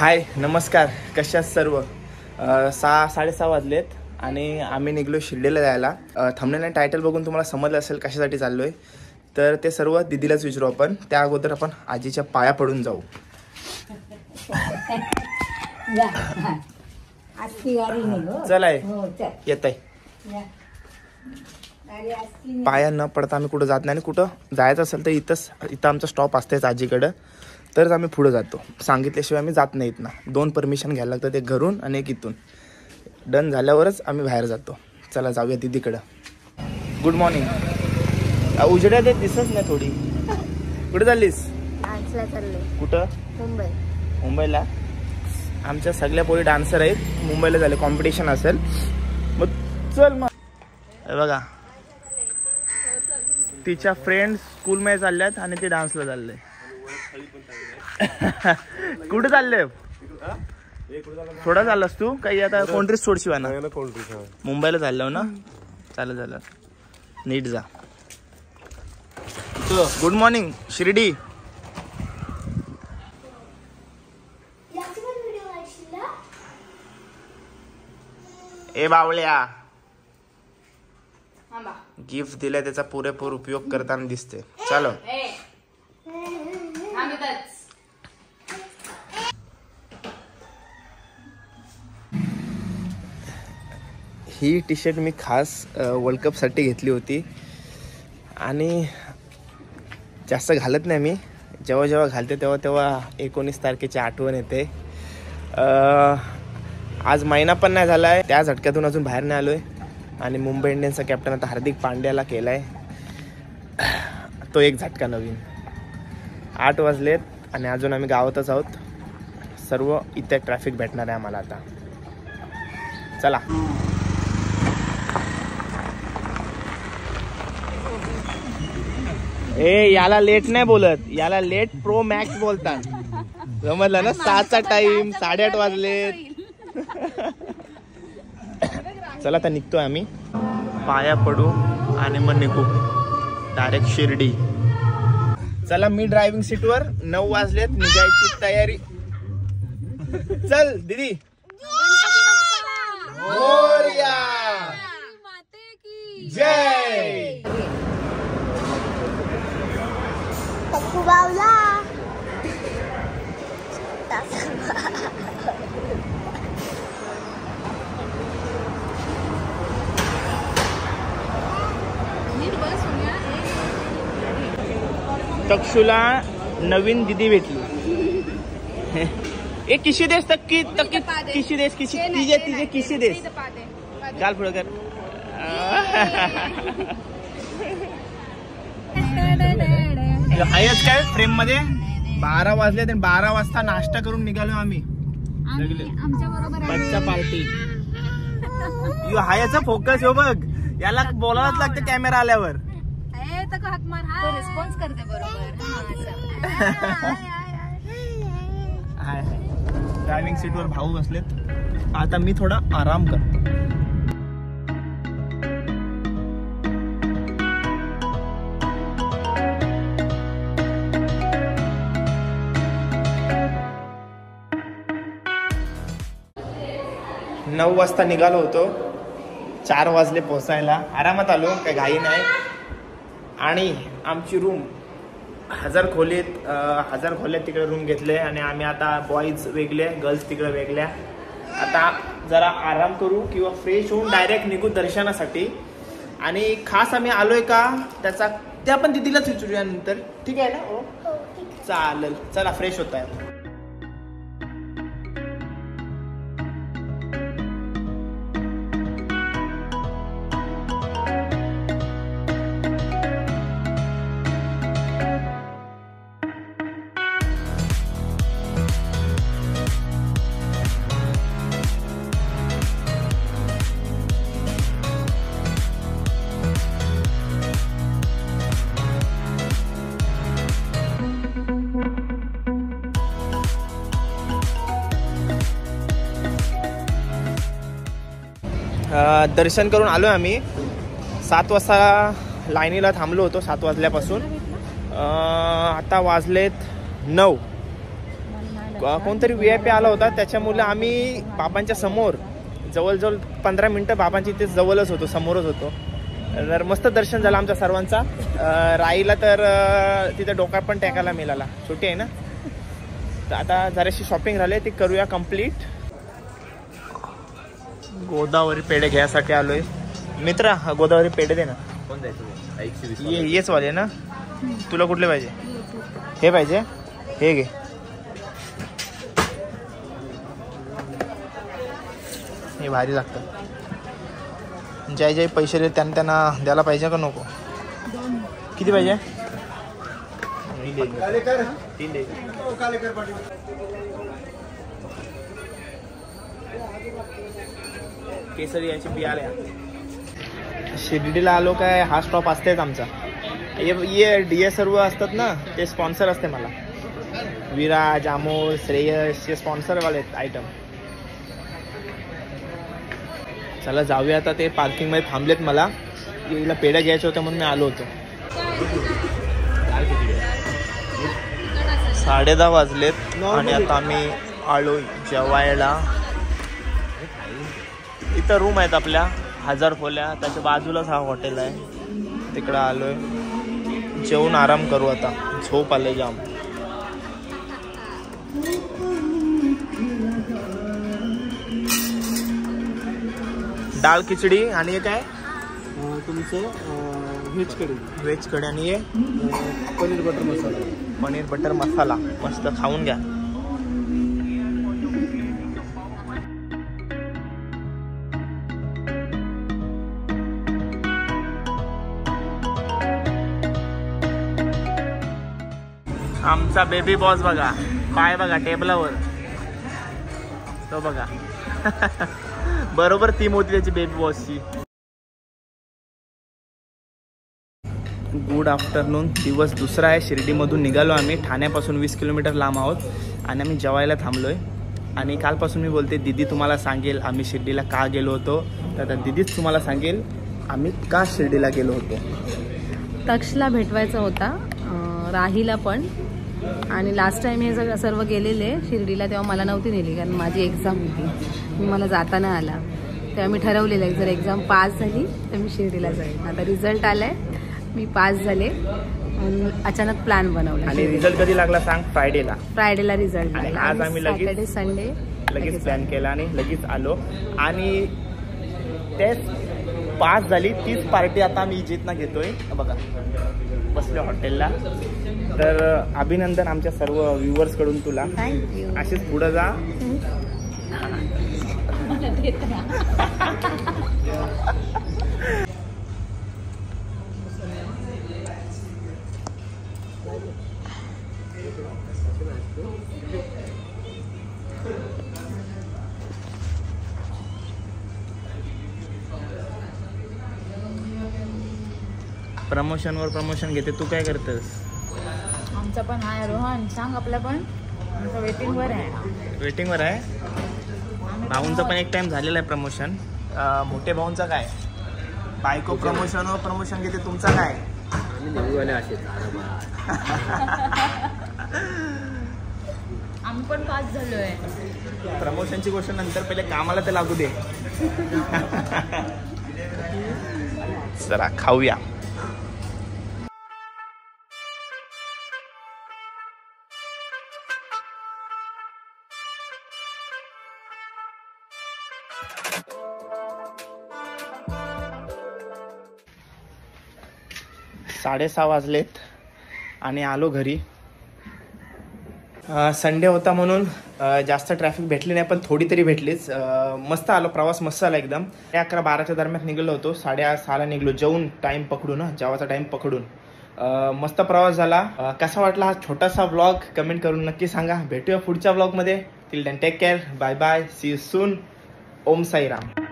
हाय नमस्कार. कशा सर्व? सहा साडेसहा वाजलेत आणि आम्ही निघलो शिर्डीला जायला. थंबनेल आणि टायटल बघून तुम्हाला समजलं असेल कशासाठी चाललो आहे तर ते सर्व दिदीलाच विचारू आपण. त्या अगोदर आपण आजीच्या पाया पडून जाऊ. हा. चल आहे हो येत आहे. पाया न पडता आम्ही कुठं जात नाही आणि कुठं जायचं असेल तर इथंच इथं आमचा स्टॉप असतेच आजीकडं. तरच आम्ही पुढं जातो. सांगितल्याशिवाय आम्ही जात नाहीत ना. दोन परमिशन घ्यायला लागतं एक घरून आणि एक इथून. डन झाल्यावरच आम्ही बाहेर जातो. चला जाऊया दिदीकडं. गुड मॉर्निंग उजेड्यात येत दिसत नाही थोडी. कुठं चाललीस? कुठं? मुंबई. मुंबईला? आमच्या सगळ्या पोरी डान्सर आहेत. मुंबईला झाले कॉम्पिटिशन असेल. मग चल मग. बघा. तिच्या फ्रेंड स्कूलमध्ये चालल्यात आणि ती डान्सला चालले. कुठे चालले थोडा चाललास तू? काही आता कोणतरीच सोडशिवाय ना मुंबईला चाललो ना? चालेल झालं नीट जा. Good morning Shirdi. ए बावळ्या. गिफ्ट दिलाय त्याचा पुरेपूर उपयोग करताना दिसते चलो ही टी शर्ट मी खास वर्ल्ड कपसाठी घेतली होती. आणि जास्त घालत नाही मी. जेव्हा जेव्हा घालते तेव्हा तेव्हा एकोणीस तारखेची आठवण येते. आज महिना पण नाही झाला आहे त्या झटक्यातून अजून बाहेर नाही आलो आहे आणि मुंबई इंडियन्सचा कॅप्टन आता हार्दिक पांड्याला केला आहे तो एक झटका नवीन. आठ वाजलेत आणि अजून आम्ही गावातच आहोत. सर्व इथे ट्रॅफिक भेटणार आहे आम्हाला आता. चला. ए याला लेट नाही बोलत. याला लेट प्रो मॅक्स बोलतात. समजलं ना? सहाचा टाइम साडेआठ वाजलेत. चला आता निघतोय आम्ही. पाया पडू आणि मग निघू. डायरेक्ट शिर्डी. चला मी ड्रायव्हिंग सीटवर नऊ वाजलेत. निघायची तयारी. चल दीदी. जय. पप्पू बावला तक्षुला नवीन दिदी भेटली. ए किशी देस तक की तक किशी देस किशी तिजे तिजे किशी देस चाल पुढं कर. हायच काय फ्रेममध्ये बारा वाजले आणि बारा वाजता नाश्ता करून निघालो आम्ही. बच्चा पार्टी. यो हायचा फोकस हो बघ. याला बोलावंच लागतं कॅमेरा आल्यावर. रिस्पॉन्स करते बरोबर. ड्रायव्हिंग सीटवर भाऊ बसलेत. आता मी थोडा आराम करतो. नऊ वाजता निघालो होतो. चार वाजले पोचायला आरामात आलो काही घाई नाही. आणि आमची रूम हजार खोलीत हजार खोल्यात तिकडे रूम घेतले आणि आम्ही आता बॉईज वेगळे गर्ल्स तिकडे वेगळ्या. आता जरा आराम करू किंवा फ्रेश होऊन डायरेक्ट निघू दर्शनासाठी. आणि खास आम्ही आलोय का त्याचा ते आपण दिदीलाच विचारूया नंतर. ठीक आहे ना हो चालेल. चला फ्रेश होत आहे. दर्शन करून आलो आम्ही. सात वाजता लाईनीला थांबलो होतो सात वाजल्यापासून. आता वाजलेत नऊ. कोणतरी व्ही आय पी आला होता त्याच्यामुळे आम्ही बाबांच्या समोर जवळजवळ पंधरा मिनटं बाबांची इथे जवळच होतो समोरच होतो. तर मस्त दर्शन झालं आमच्या सर्वांचा. राईला तर तिथे डोका पण टेकायला मिळाला. छोटी आहे ना? तर आता जराशी शॉपिंग राहिले ती करूया कंप्लीट गोदावरी पेढे घ्यायसाठी आलोय. मित्रा हा गोदावरी पेढे दे ना. ये येच वाले ना? तुला कुठले पाहिजे? हे पाहिजे? हे घे. हे भारी लागतं. ज्या ज्या पैसे देत त्यांना त्यांना द्यायला पाहिजे का नको? किती पाहिजे? तीन. केसरी याची बियाल्या शिर्डीला आलो काय हा स्टॉप असतेच आमचा. ये ये डी एस सर्व असतात ना ते स्पॉन्सर असते मला. विराज अमोल श्रेयस हे स्पॉन्सरवाले आहेत आयटम चला जाऊया आता ते पार्किंगमध्ये थांबलेत मला. हिला पेढ्या घ्यायच्या होत्या म्हणून मी आलो होतो. साडे दहा वाजलेत आणि आता आम्ही आलो जेवायला. इथं रूम आहेत आपल्या. हजार खोल्या. त्याच्या बाजूलाच हा हॉटेल आहे. तिकडं आलोय. जेवून आराम करू आता. झोप आले जाम. डाळ खिचडी आणि हे काय तुमचं व्हेज करी व्हेज कढी आणि हे? पनीर बटर मसाला. पनीर बटर मसाला. मस्त खाऊन घ्या. आमचा बेबी बॉस बघा. पाय बघा टेबलावर तो बघा. बरोबर ती मोती त्याची बेबी बॉसची गुड आफ्टरनून दिवस दुसरा आहे. शिर्डीमधून निघालो आम्ही. ठाण्यापासून वीस किलोमीटर लांब आहोत. आणि आम्ही जेवायला थांबलो आहे आणि कालपासून मी बोलते दिदी तुम्हाला सांगेल आम्ही शिर्डीला का गेलो होतो? तर आता दिदीच तुम्हाला सांगेल आम्ही का शिर्डीला गेलो होतो? तक्षला भेटवायचा होता राहीला पण. आणि लास्ट टाइम हे सगळं सर्व गेलेले शिर्डीला तेव्हा मला नव्हती नेली कारण माझी एक्झाम होती. मी मला जाता नाही आला. तेव्हा मी ठरवलेलं आहे जर एक्झाम पास झाली तर मी शिर्डीला जाईन आता रिझल्ट आलाय. मी पास झाले. आणि अचानक प्लॅन बनवला आणि रिझल्ट कधी लागला सांग? फ्रायडेला फ्रायडेला रिझल्ट आणि आज आम्ही सॅटर्डे संडे लगेच प्लॅन केला आणि लगेच आलो. आणि तेच पास झाली तीच पार्टी आता आम्ही इजितनं घेतोय. बघा. बसलो हॉटेलला. तर अभिनंदन आमच्या सर्व व्ह्युअर्सकडून तुला असेच पुढे जा. प्रमोशनवर प्रमोशन घेते तू काय करतेस? आमचा पण आहे रोहन सांग आपला पण. आमचा वेटिंग वर आहे. वेटिंगवर आहे? भाऊंचं पण एक टाइम झालेलं आहे प्रमोशन मोठे भाऊंचं काय? बायको प्रमोशनवर प्रमोशन घेते तुमचं काय? आम्ही पण पास झालोय. प्रमोशनची गोष्ट नंतर पहिले कामाला तर लागू दे. जरा खाऊया. साडेसहा वाजलेत आणि आलो घरी. संडे होता म्हणून जास्त ट्रॅफिक भेटली नाही पण थोडी तरी भेटलीच. मस्त आलो प्रवास मस्त आला एकदम. साडे अकरा बाराच्या दरम्यान निघालो होतो. साडे सहाला निघलो. जेवून टाइम पकडून जेवाचा टाइम पकडून. मस्त प्रवास झाला. कसा वाटला हा छोटासा ब्लॉग कमेंट करून नक्की सांगा. भेटूया पुढच्या ब्लॉगमध्ये till take care bye bye see you soon Om Sairam.